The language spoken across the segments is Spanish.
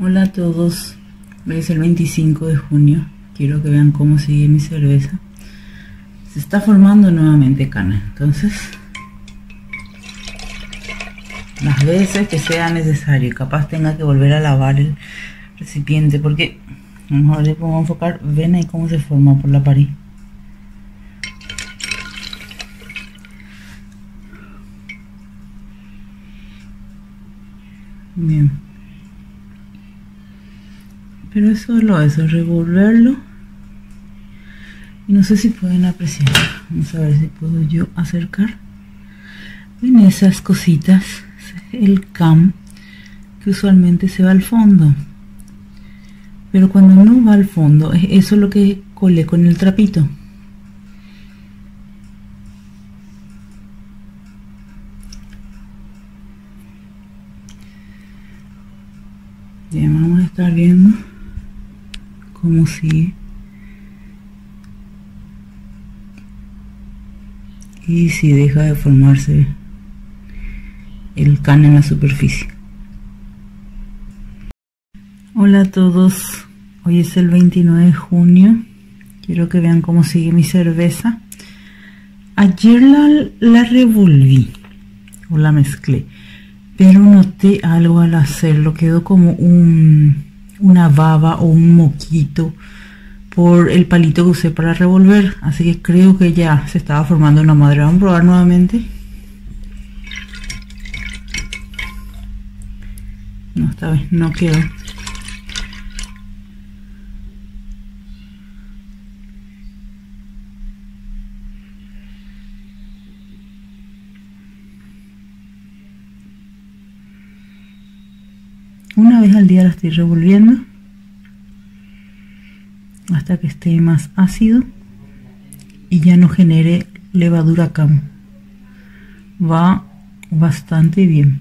Hola a todos, hoy es el 25 de junio, quiero que vean cómo sigue mi cerveza. Se está formando nuevamente cana, entonces las veces que sea necesario, capaz tenga que volver a lavar el recipiente porque vamos a ver cómo enfocar, ven ahí cómo se forma por la pared. Bien. Pero es solo eso, revolverlo. Y no sé si pueden apreciar. Vamos a ver si puedo yo acercar. Ven esas cositas. El cam que usualmente se va al fondo. Pero cuando no va al fondo, eso es lo que colé con el trapito. Bien, vamos a estar viendo cómo sigue. Y si deja de formarse el can en la superficie. Hola a todos, hoy es el 29 de junio. Quiero que vean cómo sigue mi cerveza. Ayer la, la revolví o la mezclé pero noté algo al hacerlo, quedó como un, una baba o un moquito por el palito que usé para revolver, así que creo que ya se estaba formando una madre. Vamos a probar nuevamente. No, esta vez no quedó. Una vez al día la estoy revolviendo hasta que esté más ácido y ya no genere levadura cam. Va bastante bien.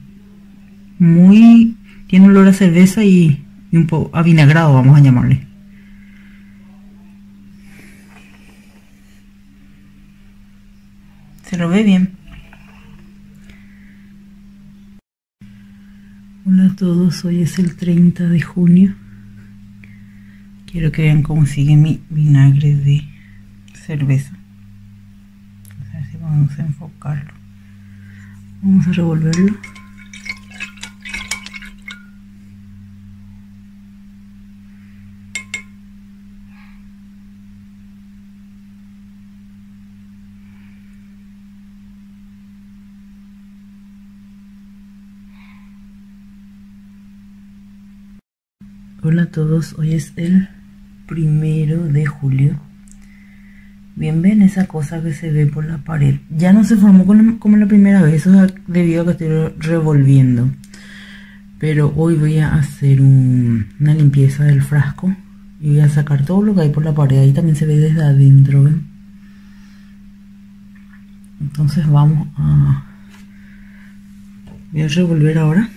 Muy tiene olor a cerveza y, y un poco a vinagrado, vamos a llamarle. Se lo ve bien. Todos, hoy es el 30 de junio. Quiero que vean cómo sigue mi vinagre de cerveza. A ver si vamos a enfocarlo. Vamos a revolverlo. Hola a todos, hoy es el primero de julio. Bien, ven esa cosa que se ve por la pared. Ya no se formó como la primera vez, eso es debido a que estoy revolviendo. Pero hoy voy a hacer una limpieza del frasco y voy a sacar todo lo que hay por la pared. Ahí también se ve desde adentro, ¿ven? Entonces vamos a... Voy a revolver ahora.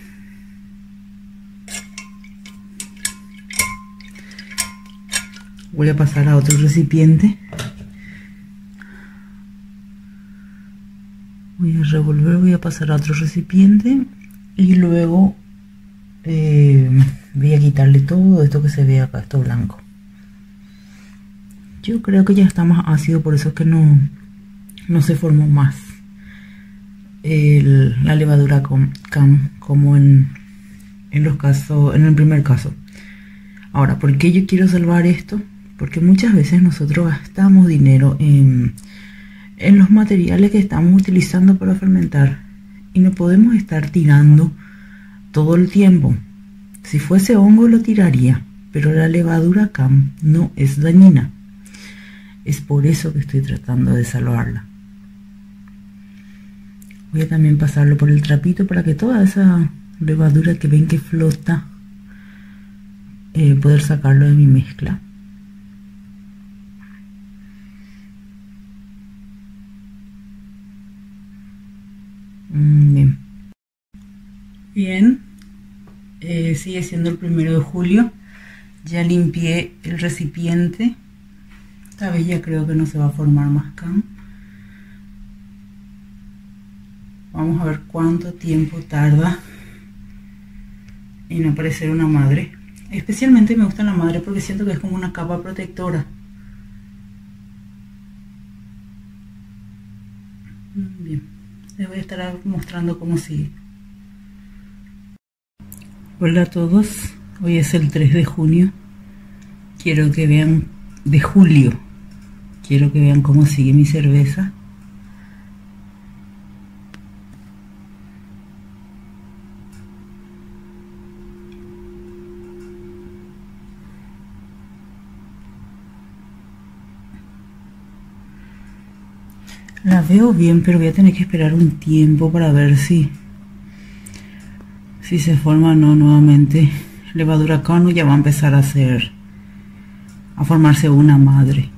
Voy a pasar a otro recipiente. Voy a revolver voy a pasar a otro recipiente. Y luego eh, voy a quitarle todo esto que se ve acá esto blanco. Yo creo que ya está más ácido por eso es que no no se formó más la levadura con cam como en, en los casos en el primer caso. Ahora ¿por qué yo quiero salvar esto? Porque muchas veces nosotros gastamos dinero en, en los materiales que estamos utilizando para fermentar y no podemos estar tirando todo el tiempo. Si fuese hongo lo tiraría, pero la levadura CAM no es dañina. Es por eso que estoy tratando de salvarla. Voy a también pasarlo por el trapito para que toda esa levadura que ven que flota, eh, poder sacarlo de mi mezcla. Bien. Bien. Eh, sigue siendo el primero de julio. Ya limpié el recipiente. Esta vez ya creo que no se va a formar más cam. Vamos a ver cuánto tiempo tarda en aparecer una madre. Especialmente me gusta la madre porque siento que es como una capa protectora. Bien, les voy a estar mostrando cómo sigue. Hola a todos, hoy es el 3 de junio. Quiero que vean, de julio, quiero que vean cómo sigue mi cerveza. Veo bien, pero voy a tener que esperar un tiempo para ver si si se forma o no nuevamente. Levadura cono ya va a empezar a hacer a formarse una madre.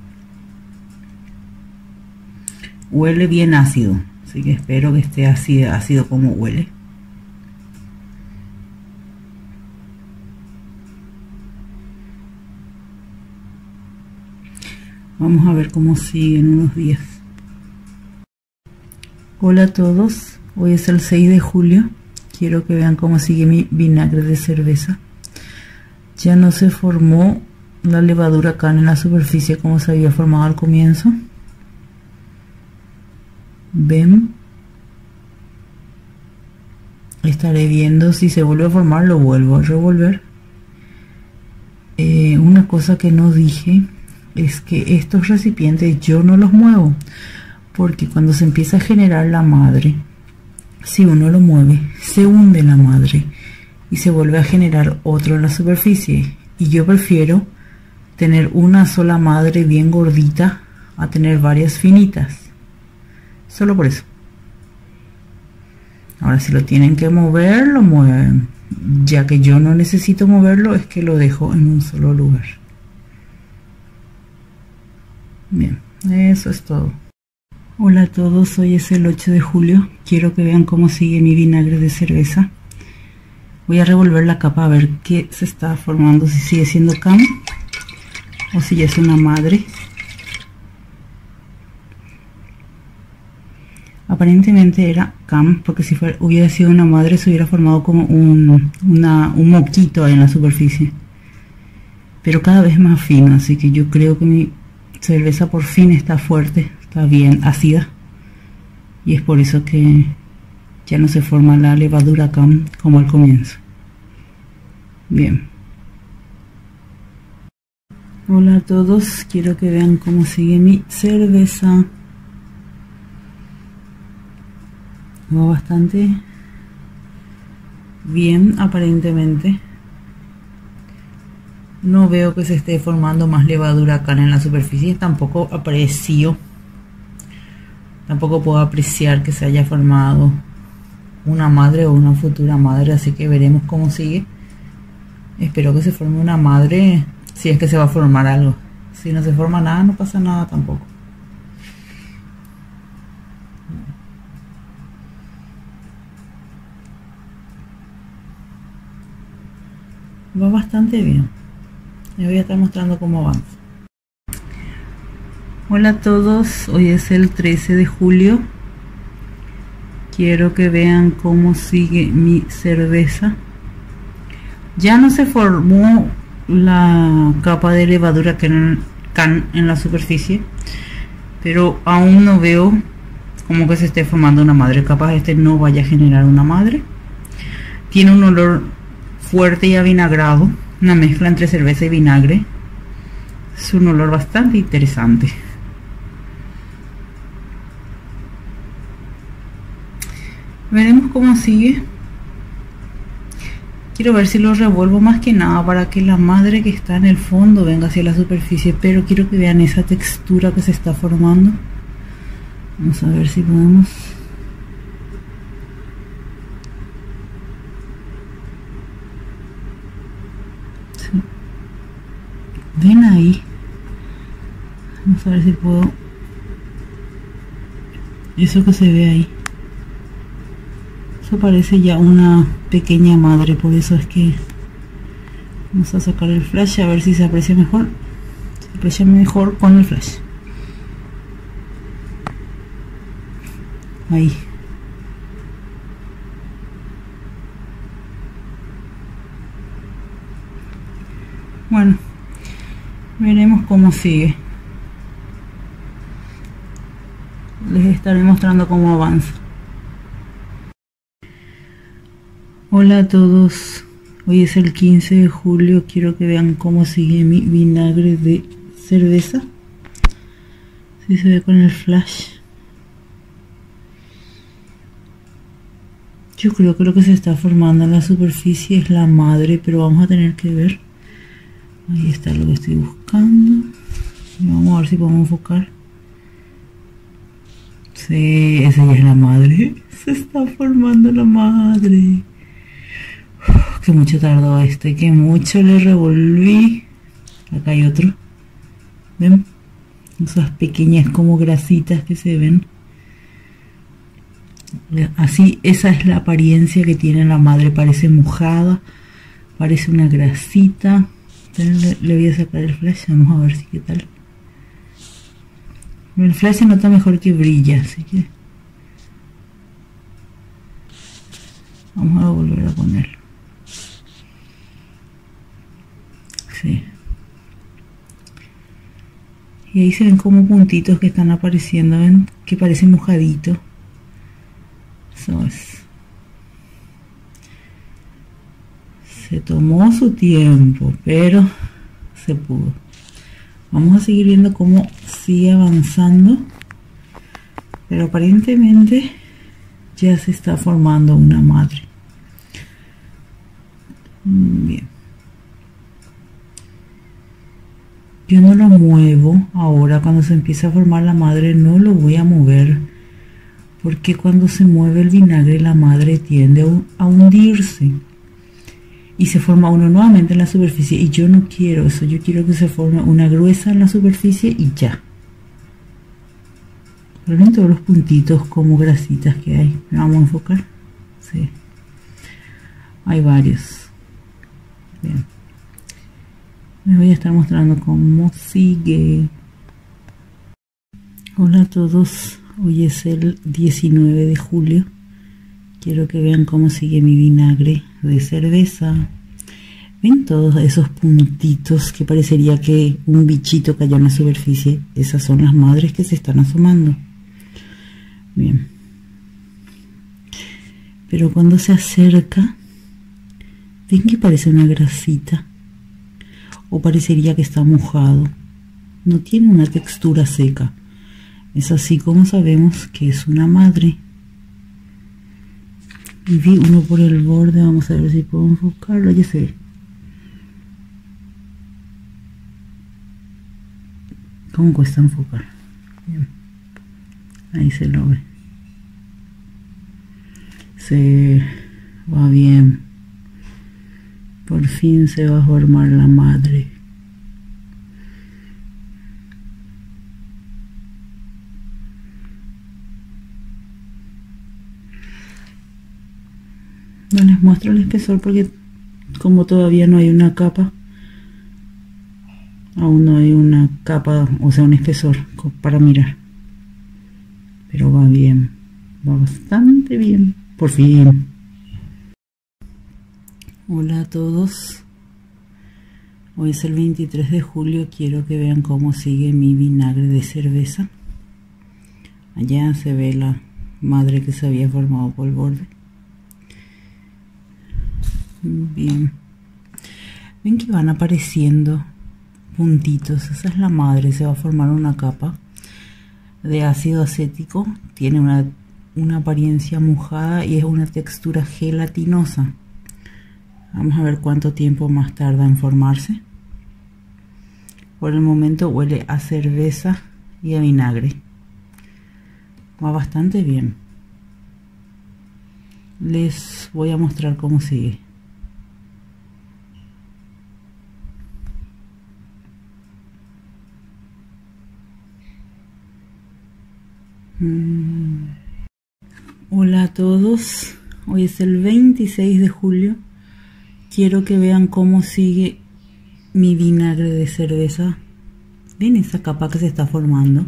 Huele bien ácido así que espero que esté así ácido como huele. Vamos a ver cómo sigue en unos días Hola a todos, hoy es el 6 de julio. Quiero que vean cómo sigue mi vinagre de cerveza. Ya no se formó la levadura acá en la superficie como se había formado al comienzo. Ven. Estaré viendo si se vuelve a formar, lo vuelvo a revolver. Eh, una cosa que no dije es que estos recipientes yo no los muevo porque cuando se empieza a generar la madre, si uno lo mueve, se hunde la madre y se vuelve a generar otro en la superficie. Y yo prefiero tener una sola madre bien gordita a tener varias finitas. Solo por eso. Ahora si lo tienen que mover, lo mueven. Ya que yo no necesito moverlo, es que lo dejo en un solo lugar. Bien, eso es todo. Hola a todos, hoy es el 8 de julio. Quiero que vean cómo sigue mi vinagre de cerveza. Voy a revolver la capa a ver qué se está formando, si sigue siendo cam o si ya es una madre. Aparentemente era cam, porque si hubiera sido una madre se hubiera formado como un, un moquito en la superficie. Pero cada vez más fino, así que yo creo que mi cerveza por fin está fuerte está bien ácida. Y es por eso que ya no se forma la levadura acá como al comienzo. Bien. Hola a todos quiero que vean cómo sigue mi cerveza. Va bastante bien aparentemente. No veo que se esté formando más levadura acá en la superficie tampoco aprecio Tampoco puedo apreciar que se haya formado una madre o una futura madre, así que veremos cómo sigue. Espero que se forme una madre, si es que se va a formar algo. Si no se forma nada, no pasa nada tampoco. Va bastante bien. Les voy a estar mostrando cómo avanza. Hola a todos, hoy es el 13 de julio. Quiero que vean cómo sigue mi cerveza. Ya no se formó la capa de levadura que en, en la superficie, pero aún no veo como que se esté formando una madre. Capaz este no vaya a generar una madre. Tiene un olor fuerte y avinagrado, una mezcla entre cerveza y vinagre. Es un olor bastante interesante. Veremos cómo sigue. Quiero ver si lo revuelvo más que nada para que la madre que está en el fondo venga hacia la superficie pero quiero que vean esa textura que se está formando. Vamos a ver si podemos. Ven ahí. Vamos a ver si puedo. Eso que se ve ahí parece ya una pequeña madre por eso es que vamos a sacar el flash a ver si se aprecia mejor se aprecia mejor con el flash ahí Bueno, veremos cómo sigue. Les estaré mostrando cómo avanza. Hola a todos, hoy es el 15 de julio, quiero que vean cómo sigue mi vinagre de cerveza. Si se ve con el flash. Yo creo que lo que se está formando en la superficie es la madre, pero vamos a tener que ver. Ahí está lo que estoy buscando. vamos a ver si podemos enfocar. Sí, esa ya es la madre. Se está formando la madre. Que mucho tardó este, que mucho le revolví. Acá hay otro. ¿Ven? Esas pequeñas como grasitas que se ven. Así, esa es la apariencia que tiene la madre. Parece mojada, parece una grasita. Le, voy a sacar el flash, vamos a ver si qué tal. El flash se nota mejor que brilla, así que vamos a volver a ponerlo. Y ahí se ven como puntitos que están apareciendo, que parecen mojaditos. Se tomó su tiempo, pero se pudo. Vamos a seguir viendo cómo sigue avanzando. Pero aparentemente ya se está formando una madre. Bien. Yo no lo muevo ahora cuando se empieza a formar la madre, no lo voy a mover porque cuando se mueve el vinagre la madre tiende a hundirse y se forma uno nuevamente en la superficie y yo no quiero eso, yo quiero que se forme una gruesa en la superficie y ya. Ven todos los puntitos como grasitas que hay. Vamos a enfocar. Sí. Hay varios. Bien. Les voy a estar mostrando cómo sigue. Hola a todos. Hoy es el 19 de julio. Quiero que vean cómo sigue mi vinagre de cerveza. ¿Ven todos esos puntitos que parecería que un bichito cayó en la superficie? Esas son las madres que se están asomando. Bien. Pero cuando se acerca, ven que parece una grasita. O parecería que está mojado. No tiene una textura seca. Es así como sabemos que es una madre. Y vi uno por el borde, vamos a ver si puedo enfocarlo, ya ve. ¿Cómo cuesta enfocar? Ahí se lo ve. Se va bien. Por fin se va a formar la madre. No les muestro el espesor porque como todavía no hay una capa, aún no hay una capa, o sea, un espesor para mirar. Pero va bien, va bastante bien, por fin. Hola a todos. Hoy es el 23 de julio, quiero que vean cómo sigue mi vinagre de cerveza. Allá se ve la madre que se había formado por el borde. Bien. Ven que van apareciendo puntitos. Esa es la madre. Se va a formar una capa de ácido acético. Tiene una, una apariencia mojada y es una textura gelatinosa. Vamos a ver cuánto tiempo más tarda en formarse. Por el momento huele a cerveza y a vinagre. Va bastante bien. Les voy a mostrar cómo sigue. Mm. Hola a todos, hoy es el 26 de julio. Quiero que vean cómo sigue mi vinagre de cerveza. ¿Ven esa capa que se está formando?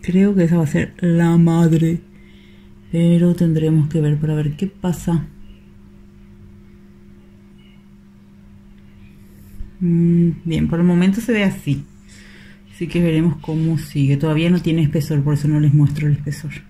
Creo que esa va a ser la madre. Pero tendremos que ver para ver qué pasa. Mm, bien, por el momento se ve así. Así que veremos cómo sigue. Todavía no tiene espesor, por eso no les muestro el espesor.